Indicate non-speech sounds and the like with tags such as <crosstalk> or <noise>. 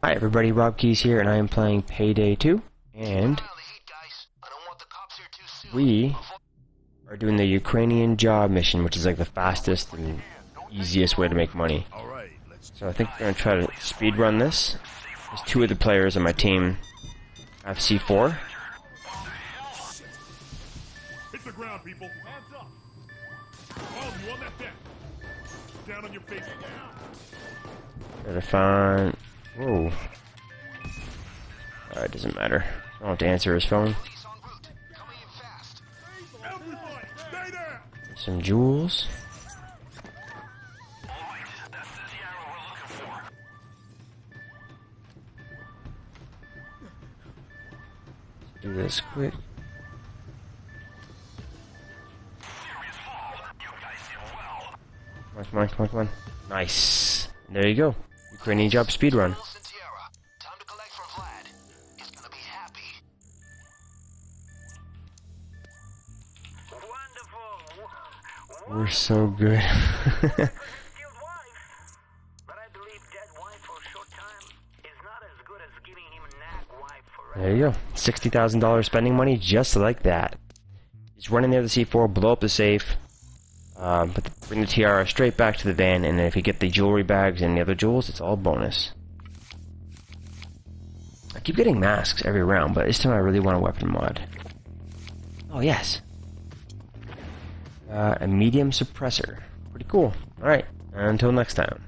Hi everybody, Rob Keyes here, and I am playing Payday 2, and we are doing the Ukrainian job mission, which is like the fastest and easiest way to make money. So I think we're going to try to speed run this. There's two of the players on my team have C4. Hit the ground, people. Hands up. All you on that deck. Down on your face. Gotta find... Whoa. Alright, doesn't matter. I don't have to answer his phone. Some jewels. Do this quick. Come on, come on, come on. Nice. There you go. Ukrainian job speed run. Time to collect for Vlad. He's gonna be happy. Wonderful. We're so good. <laughs> There you go. Sixty thousand dollars spending money just like that. Just run in there the C4, blow up the safe, um, but bring the tiara straight back to the van, and then if you get the jewelry bags and the other jewels, it's all bonus. I keep getting masks every round, but this time I really want a weapon mod. Oh yes. Uh, a medium suppressor. Pretty cool. Alright, until next time.